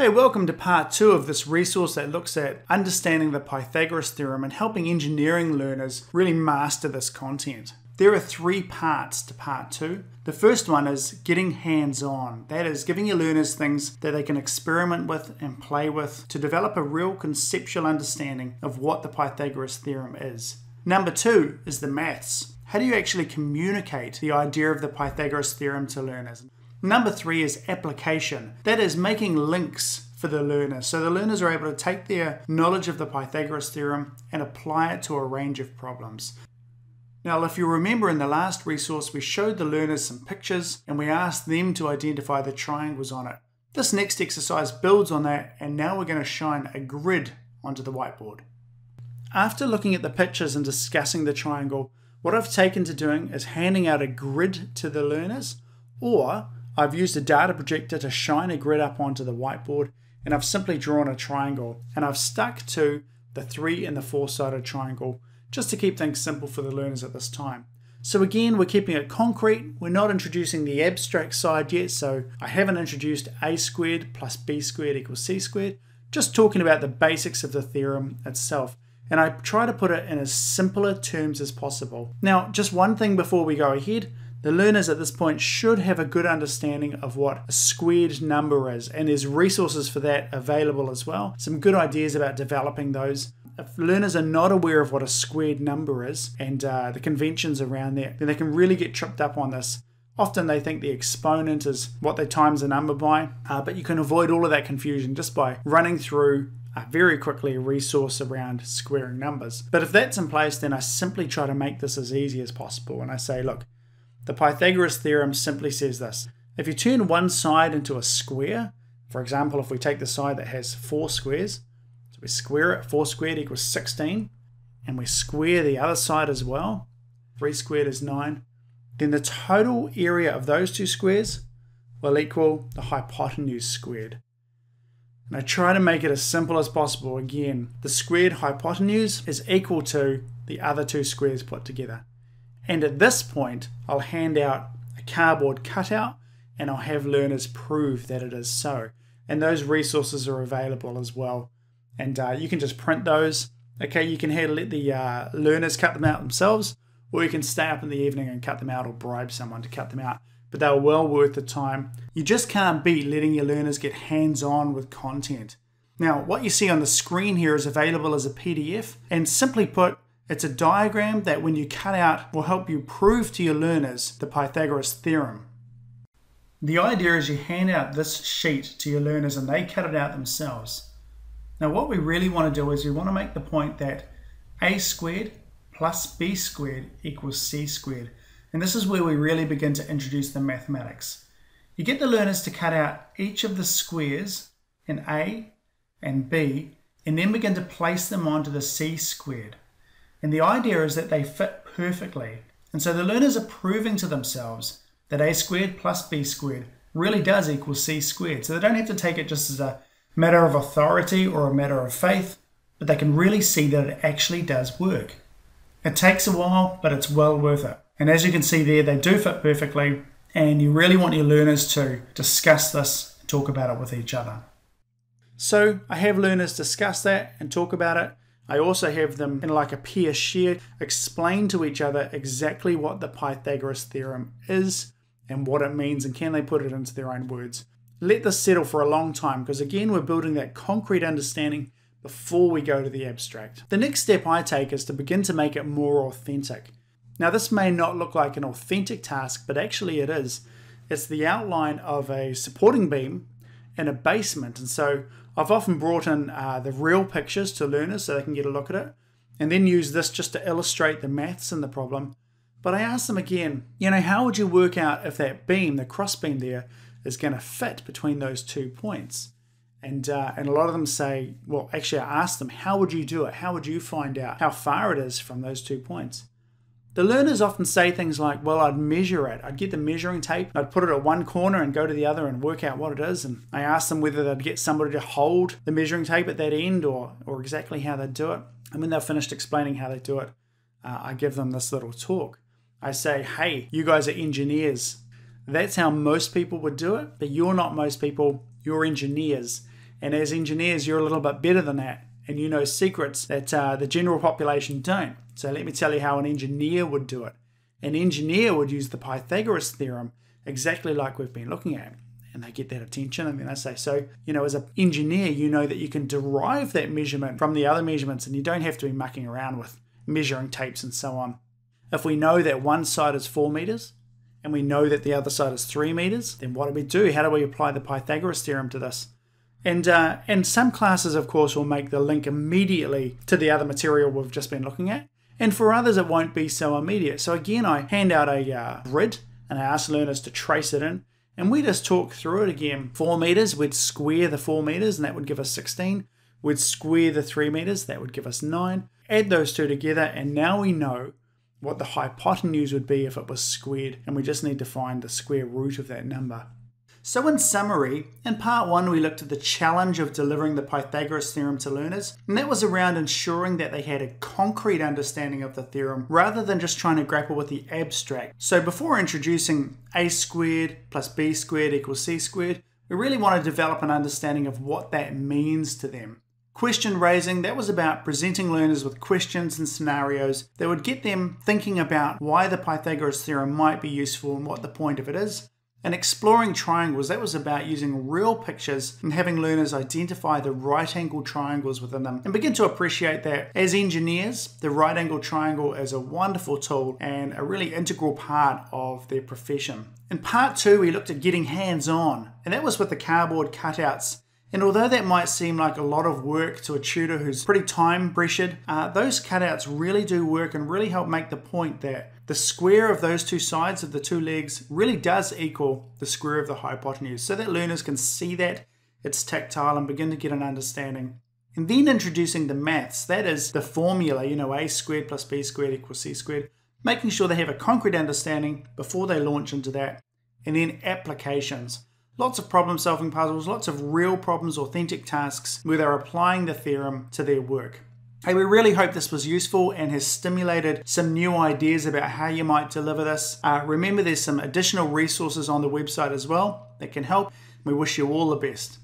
Hey, welcome to part two of this resource that looks at understanding the Pythagoras theorem and helping engineering learners really master this content. There are three parts to part two. The first one is getting hands on. That is, giving your learners things that they can experiment with and play with to develop a real conceptual understanding of what the Pythagoras theorem is. Number two is the maths. How do you actually communicate the idea of the Pythagoras theorem to learners? Number three is application. That is making links for the learner. So the learners are able to take their knowledge of the Pythagoras theorem and apply it to a range of problems. Now, if you remember in the last resource, we showed the learners some pictures and we asked them to identify the triangles on it. This next exercise builds on that, and now we're going to shine a grid onto the whiteboard. After looking at the pictures and discussing the triangle, what I've taken to doing is handing out a grid to the learners, or I've used a data projector to shine a grid up onto the whiteboard, and I've simply drawn a triangle, and I've stuck to the three and the four sided triangle just to keep things simple for the learners at this time. So again, we're keeping it concrete. We're not introducing the abstract side yet, so I haven't introduced a squared plus b squared equals c squared, just talking about the basics of the theorem itself. And I try to put it in as simpler terms as possible. Now, just one thing before we go ahead. The learners at this point should have a good understanding of what a squared number is, and there's resources for that available as well. Some good ideas about developing those if learners are not aware of what a squared number is and uh, the conventions around that, then they can really get tripped up on this. Often they think the exponent is what they times a number by, uh, but you can avoid all of that confusion just by running through uh, very quickly a resource around squaring numbers. But if that's in place, then I simply try to make this as easy as possible. And I say, look, the Pythagoras theorem simply says this. If you turn one side into a square, for example, if we take the side that has four squares, so we square it, 4 squared equals 16, and we square the other side as well, 3 squared is 9, then the total area of those two squares will equal the hypotenuse squared. And I try to make it as simple as possible. Again, the squared hypotenuse is equal to the other two squares put together. And at this point, I'll hand out a cardboard cutout and I'll have learners prove that it is so. And those resources are available as well and uh, you can just print those. Okay, you can let the uh, learners cut them out themselves, or you can stay up in the evening and cut them out, or bribe someone to cut them out. But they're well worth the time. You just can't beat letting your learners get hands on with content. Now, what you see on the screen here is available as a PDF, and simply put, it's a diagram that when you cut out will help you prove to your learners the Pythagoras theorem. The idea is you hand out this sheet to your learners and they cut it out themselves. Now what we really want to do is we want to make the point that a squared plus b squared equals c squared. And this is where we really begin to introduce the mathematics. You get the learners to cut out each of the squares in a and b and then begin to place them onto the c squared. And the idea is that they fit perfectly. And so the learners are proving to themselves that a squared plus b squared really does equal c squared. So they don't have to take it just as a matter of authority or a matter of faith, but they can really see that it actually does work. It takes a while, but it's well worth it. And as you can see there, they do fit perfectly, and you really want your learners to discuss this talk about it with each other. So I have learners discuss that and talk about it. I also have them in like a peer share explain to each other exactly what the Pythagoras theorem is and what it means and can they put it into their own words let this settle for a long time because again we're building that concrete understanding before we go to the abstract. The next step I take is to begin to make it more authentic. Now this may not look like an authentic task but actually it is. It's the outline of a supporting beam in a basement and so I've often brought in uh, the real pictures to learners so they can get a look at it and then use this just to illustrate the maths in the problem. But I asked them again, you know, how would you work out if that beam, the cross beam there, is going to fit between those two points. And, uh, and a lot of them say, well, actually, I asked them, how would you do it? How would you find out how far it is from those two points? The learners often say things like, well, I'd measure it. I'd get the measuring tape, I'd put it at one corner and go to the other and work out what it is. And I asked them whether they'd get somebody to hold the measuring tape at that end or, or exactly how they'd do it. And when they're finished explaining how they do it, uh, I give them this little talk. I say, hey, you guys are engineers. That's how most people would do it, but you're not most people, you're engineers. And as engineers, you're a little bit better than that. And you know secrets that uh, the general population don't. So let me tell you how an engineer would do it. An engineer would use the Pythagoras theorem exactly like we've been looking at. And they get that attention, and then they say, So, you know, as an engineer, you know that you can derive that measurement from the other measurements, and you don't have to be mucking around with measuring tapes and so on. If we know that one side is four meters, and we know that the other side is three meters, then what do we do? How do we apply the Pythagoras theorem to this? And uh, and some classes, of course, will make the link immediately to the other material we've just been looking at, and for others, it won't be so immediate. So again, I hand out a uh, grid and I ask learners to trace it in, and we just talk through it again. Four meters, we'd square the four meters, and that would give us 16. We'd square the three meters, that would give us nine. Add those two together, and now we know what the hypotenuse would be if it was squared, and we just need to find the square root of that number. So, in summary, in part one, we looked at the challenge of delivering the Pythagoras theorem to learners, and that was around ensuring that they had a concrete understanding of the theorem rather than just trying to grapple with the abstract. So, before introducing a squared plus b squared equals c squared, we really want to develop an understanding of what that means to them. Question raising, that was about presenting learners with questions and scenarios that would get them thinking about why the Pythagoras theorem might be useful and what the point of it is. And exploring triangles, that was about using real pictures and having learners identify the right angle triangles within them and begin to appreciate that as engineers, the right angle triangle is a wonderful tool and a really integral part of their profession. In part two, we looked at getting hands on, and that was with the cardboard cutouts and although that might seem like a lot of work to a tutor who's pretty time pressured, uh, those cutouts really do work and really help make the point that the square of those two sides of the two legs really does equal the square of the hypotenuse so that learners can see that it's tactile and begin to get an understanding. And then introducing the maths, that is the formula, you know, a squared plus b squared equals c squared, making sure they have a concrete understanding before they launch into that. And then applications. Lots of problem solving puzzles, lots of real problems, authentic tasks where they're applying the theorem to their work. Hey, we really hope this was useful and has stimulated some new ideas about how you might deliver this. Uh, remember, there's some additional resources on the website as well that can help. We wish you all the best.